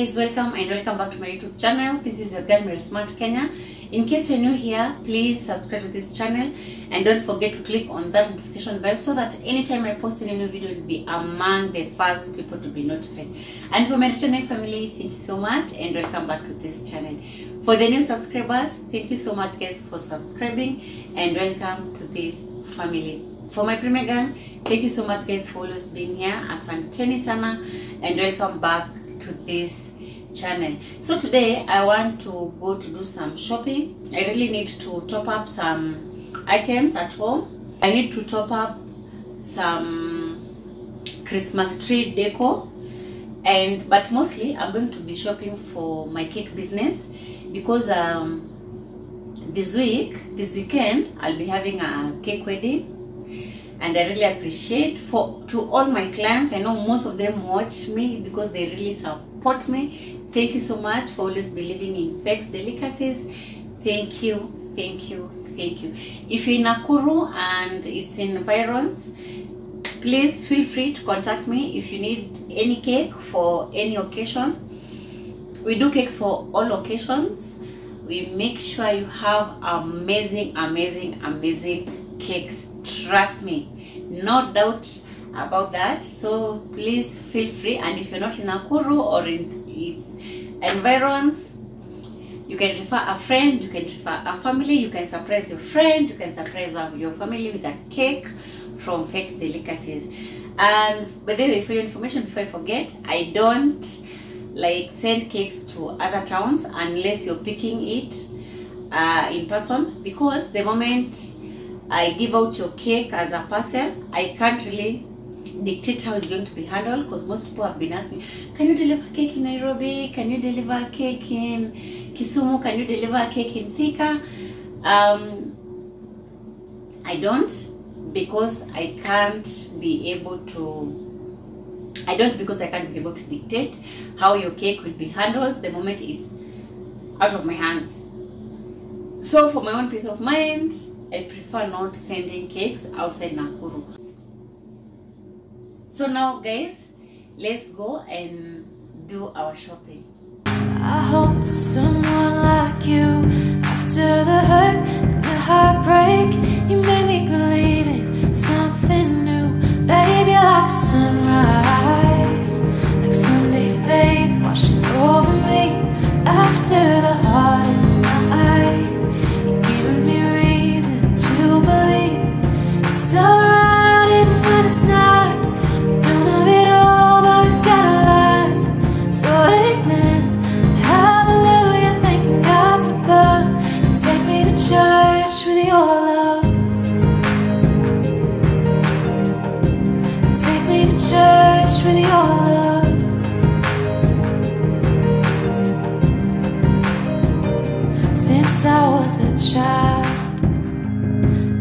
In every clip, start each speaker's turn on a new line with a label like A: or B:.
A: guys, welcome and welcome back to my YouTube channel. This is your girl Mary Smart Kenya. In case you're new here, please subscribe to this channel and don't forget to click on that notification bell so that anytime I post any new video, you'll be among the first people to be notified. And for my returning family, thank you so much and welcome back to this channel. For the new subscribers, thank you so much guys for subscribing and welcome to this family. For my premier gang, thank you so much guys for always being here. Asanteni sana and welcome back to this channel. So today i want to go to do some shopping. I really need to top up some items at home. I need to top up some christmas tree decor. And but mostly i'm going to be shopping for my cake business because um this week this weekend i'll be having a cake wedding and I really appreciate for to all my clients. I know most of them watch me because they really support me. Thank you so much for always believing in Fex Delicacies. Thank you, thank you, thank you. If you're in Nakuru and it's in environs, please feel free to contact me if you need any cake for any occasion. We do cakes for all occasions. We make sure you have amazing, amazing, amazing cakes trust me no doubt about that. So please feel free and if you're not in Nakuru or in its environs you can refer a friend you can refer a family you can surprise your friend you can surprise your family with a cake from Fex Delicacies. And by the way for your information before I forget I don't like send cakes to other towns unless you're picking it uh, in person because the moment I give out your cake as a parcel, I can't really dictate how it's going to be handled because most people have been asking, can you deliver cake in Nairobi? Can you deliver cake in Kisumu? Can you deliver cake in Thika? Um, I don't because I can't be able to, I don't because I can't be able to dictate how your cake will be handled the moment it's out of my hands. So for my own peace of mind, I prefer not sending cakes outside Nakuru. So now guys, let's go and do our shopping.
B: I hope someone your love. Take me to church with your love. Since I was a child,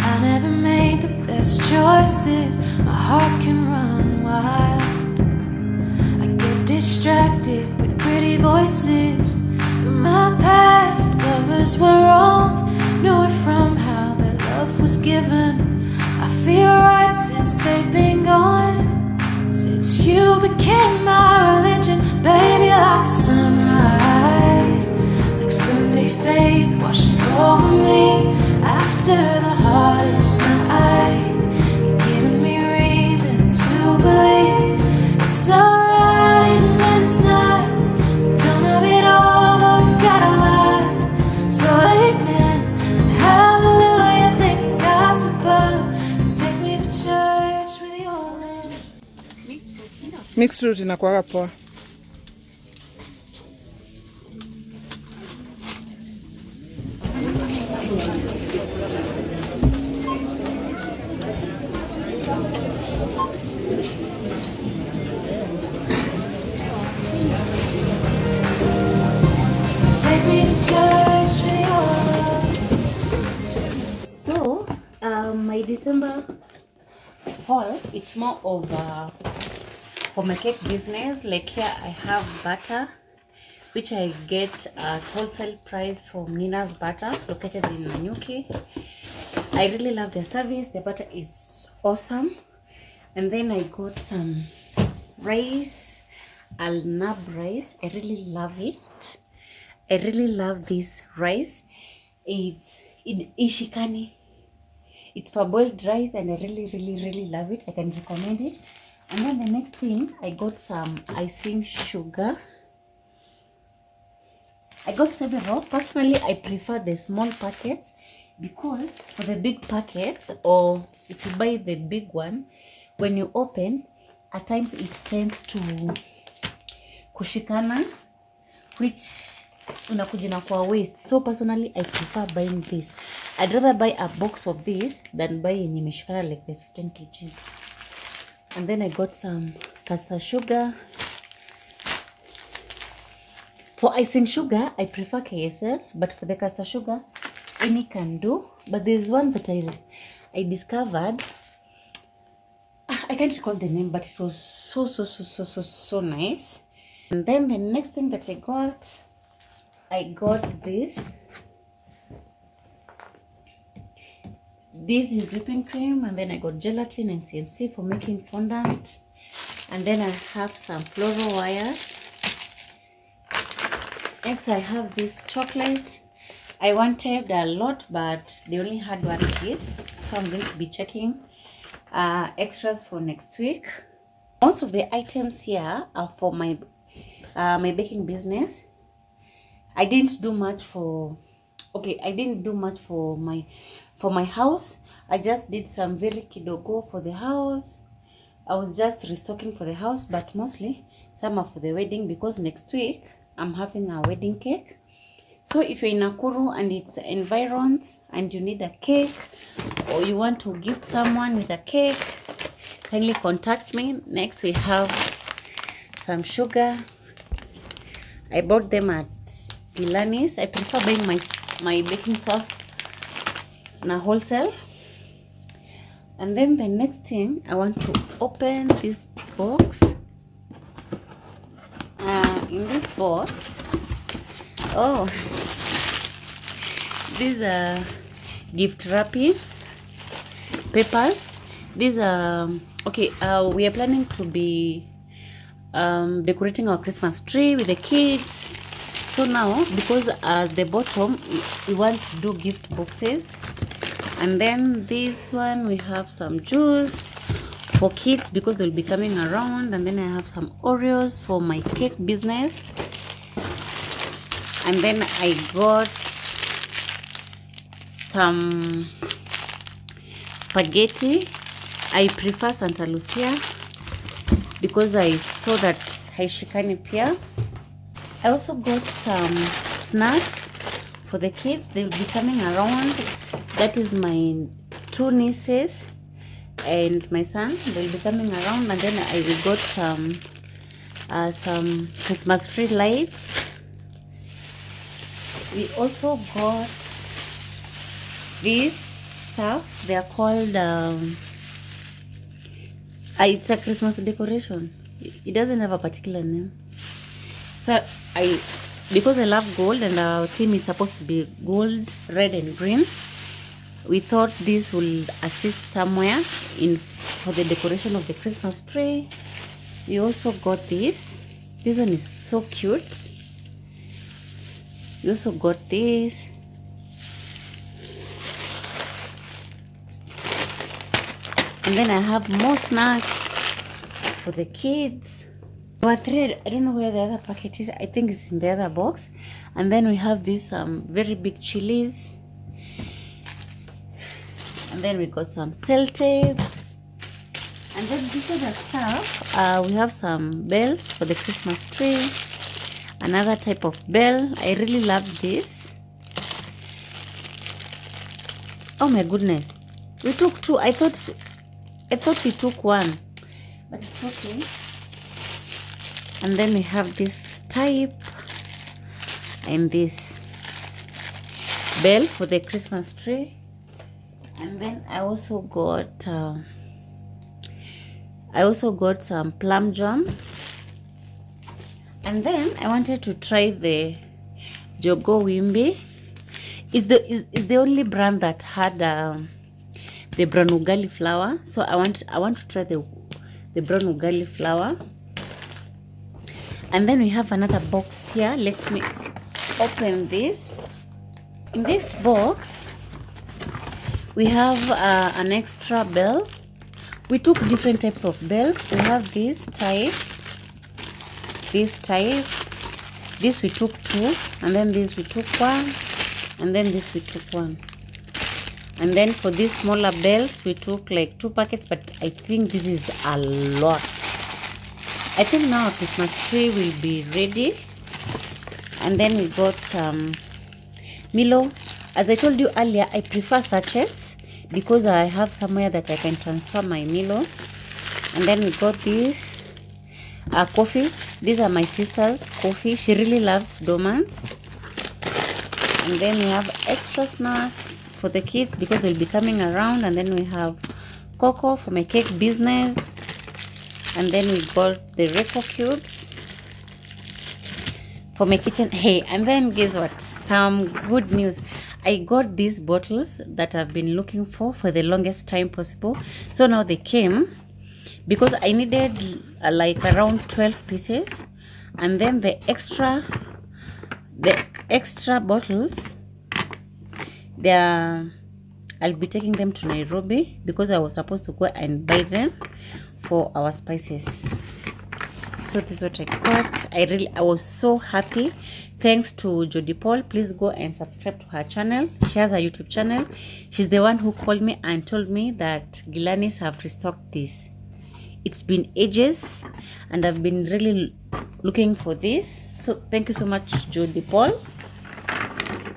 B: I never made the best choices. My heart can run wild. I get distracted with pretty voices. But my past lovers were wrong. Knew it from was given. I feel right since they've been gone. Since you became my religion, baby, like a sunrise. Like Sunday faith washing over me after
C: Mixed fruit inakuwaga poa.
A: My cake business. Like here, I have butter, which I get at wholesale price from Nina's Butter, located in Nanyuki. I really love their service. The butter is awesome. And then I got some rice, Al Nab rice. I really love it. I really love this rice. It's it ishikani. It's parboiled rice and I really, really, really love it. I can recommend it. And then the next thing, I got some icing sugar. I got several. Personally, I prefer the small packets because for the big packets or if you buy the big one, when you open, at times it tends to kushikana which unakujina kwa waste so personally i prefer buying this i'd rather buy a box of this than buy yenye imeshikana like the 15 kgs and then i got some caster sugar for icing sugar i prefer ksl but for the caster sugar any can do but there's one that i i discovered ah, I can't recall the name, but it was so so so so so so nice. And then the next thing that I got, I got this. This is whipping cream, and then I got gelatin and CMC for making fondant. And then I have some floral wires. Next, I have this chocolate. I wanted a lot, but they only had one piece, so I'm going to be checking uh, extras for next week. Most of the items here are for my uh, my baking business. I didn't do much for okay, I didn't do much for my for my house. I just did some very kidogo for the house. I was just restocking for the house, but mostly some are for the wedding because next week I'm having a wedding cake. So if you're in Nakuru and it's environs and you need a cake or you want to gift someone with a cake, kindly contact me. Next we have some sugar. I bought them at Gilani's. I prefer buying my my baking stuff na wholesale. And then the next thing I want to open this box. Uh, in this box, oh, these are gift wrapping papers. These are okay. Uh, we are planning to be um, decorating our Christmas tree with the kids. So now, because at the bottom we want to do gift boxes, and then this one we have some juice for kids because they'll be coming around, and then I have some Oreos for my cake business, and then I got some spaghetti. I prefer Santa Lucia because I saw that haishikani pia. I also got some snacks for the kids. They'll be coming around. That is my two nieces and my son. They'll be coming around, and then I will got some uh, some Christmas tree lights. We also got this stuff. They are called. Um, uh, it's a Christmas decoration. It doesn't have a particular name. So I, because I love gold and our theme is supposed to be gold, red, and green. We thought this will assist somewhere in for the decoration of the Christmas tree. We also got this. This one is so cute. We also got this. And then I have more snacks for the kids. Our thread, I don't know where the other packet is. I think it's in the other box. And then we have these um, very big chilies. And then we got some cell tapes. And then this other stuff, uh, we have some bells for the Christmas tree. Another type of bell. I really love this. Oh my goodness. We took two. I thought I thought we took one, but it's okay. And then we have this type and this bell for the Christmas tree. And then I also got uh, I also got some plum jam. And then I wanted to try the Jogoo Wimbi. It's the is, is the only brand that had um, the brown ugali flour. So I want I want to try the the brown ugali flour. And then we have another box here. Let me open this. In this box, we have uh, an extra bell. We took different types of bells. We have this type, this type, this we took two, and then this we took one, and then this we took one. And then for these smaller bells, we took like two packets, but I think this is a lot. I think now Christmas tree will be ready. And then we got some Milo. As I told you earlier, I prefer sachets because I have somewhere that I can transfer my Milo. And then we got this uh, coffee. These are my sister's coffee. She really loves Dormans. And then we have extra snacks for the kids because they'll be coming around. And then we have cocoa for my cake business. And then we got the Royco cubes for my kitchen. Hey, and then guess what? Some good news. I got these bottles that I've been looking for for the longest time possible. So now they came because I needed uh, like around 12 pieces and then the extra the extra bottles they are I'll be taking them to Nairobi because I was supposed to go and buy them for our spices so this is what I got I really I was so happy. Thanks to Jodie Paul. Please go and subscribe to her channel. She has a YouTube channel. She's the one who called me and told me that Gilanis have restocked this. It's been ages and I've been really looking for this. So thank you so much Jodie Paul.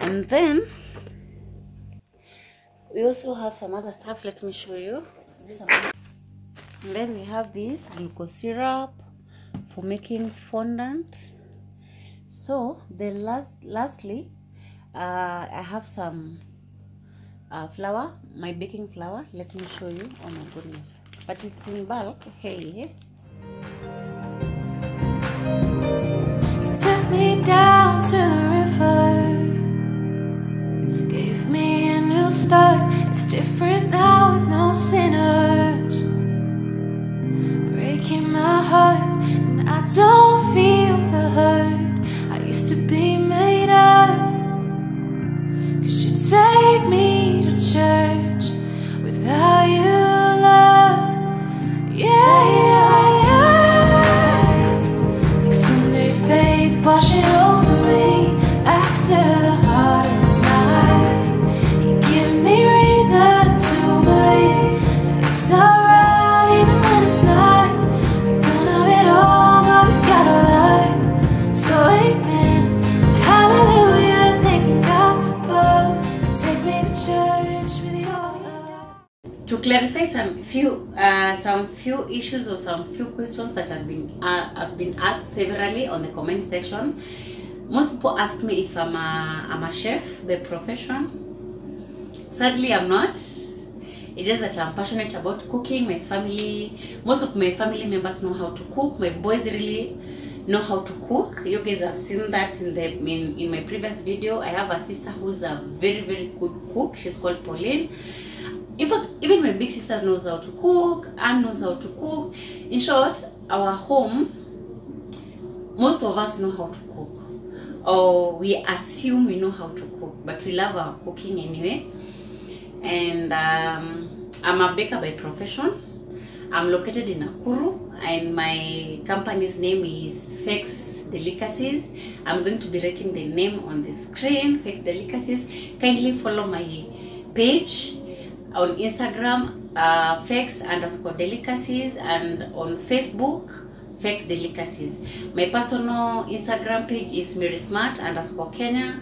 A: And then we also have some other stuff. Let me show you. And then we have this glucose syrup for making fondant. So the last lastly uh, i have some uh, flour my baking flour. Let me show you. Oh my goodness. But it's in bulk. Hey.
B: You took me down to the river, gave me a new start. It's different now with no sinners, don't feel the hurt I used to be made of. Cause you take me to church to
A: clarify some few uh, some few issues or some few questions that have been uh, have been asked severally on the comment section. Most people ask me if i'm a, I'm a chef by profession. Sadly i'm not. It's just that i'm passionate about cooking. My family most of my family members know how to cook. My boys really know how to cook. You guys have seen that in the in, in my previous video. I have a sister who's a very very good cook. She's called pauline in fact even my big sister knows how to cook and knows how to cook. In short our home most of us know how to cook. Or we assume we know how to cook but we love our cooking anyway. And um, i'm a baker by profession. I'm located in nakuru and my company's name is fex delicacies. I'm going to be writing the name on the screen fex delicacies. Kindly follow my page on Instagram, uh, underscore delicacies, and on Facebook, Fex delicacies. My personal Instagram page is Mary Smart underscore Kenya,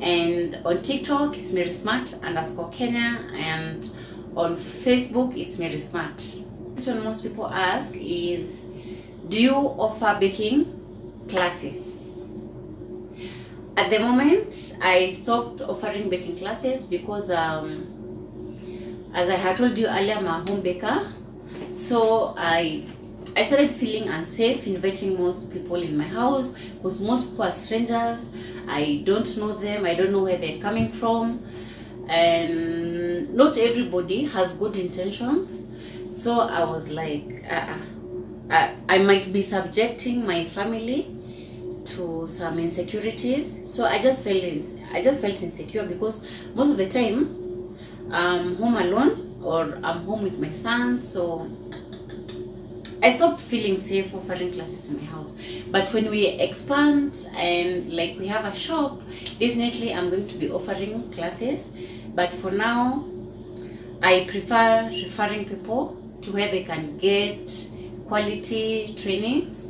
A: and on TikTok is Mary Smart underscore Kenya, and on Facebook, it's Smart. Question most people ask is, do you offer baking classes? At the moment, I stopped offering baking classes because, um, as I had told you earlier, I'm a home baker. So I I started feeling unsafe inviting most people in my house because most people are strangers. I don't know them. I don't know where they're coming from, and not everybody has good intentions. So I was like, uh, I, I might be subjecting my family to some insecurities. So I just felt I just felt insecure because most of the time I'm home alone or I'm home with my son. So I stopped feeling safe offering classes in my house. But when we expand and like we have a shop, definitely I'm going to be offering classes. But for now, I prefer referring people to where they can get quality trainings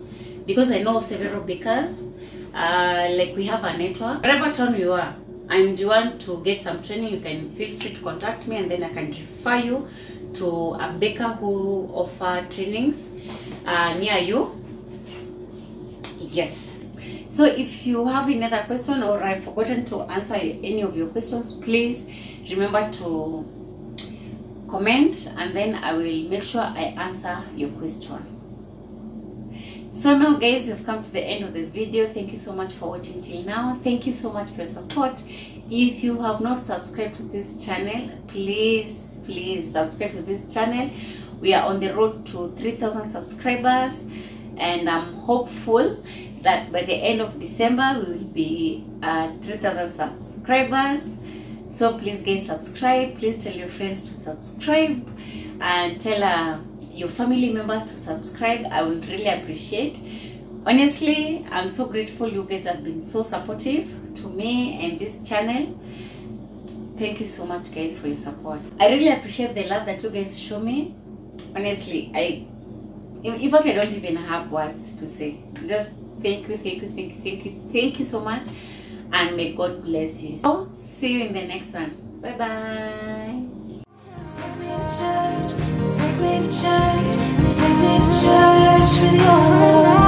A: because I know several bakers. Uh, like we have a network. Wherever town you are, and you want to get some training, you can feel free to contact me and then I can refer you to a baker who offer trainings uh, near you. Yes. So if you have another question or I've forgotten to answer any of your questions, please remember to comment and then I will make sure I answer your question. So now guys, we've come to the end of the video. Thank you so much for watching till now. Thank you so much for your support. If you have not subscribed to this channel, please, please subscribe to this channel. We are on the road to 3,000 subscribers and I'm hopeful that by the end of December, we will be at 3,000 subscribers. So please guys subscribe. Please tell your friends to subscribe and tell uh, your family members to subscribe. I would really appreciate. Honestly, I'm so grateful you guys have been so supportive to me and this channel. Thank you so much guys for your support. I really appreciate the love that you guys show me. Honestly, I in fact I don't even have words to say. Just thank you, thank you, thank you, thank you, thank you so much. And may God bless you. So see you in the next one. Bye bye.
B: Take me to church, take me to church with your love.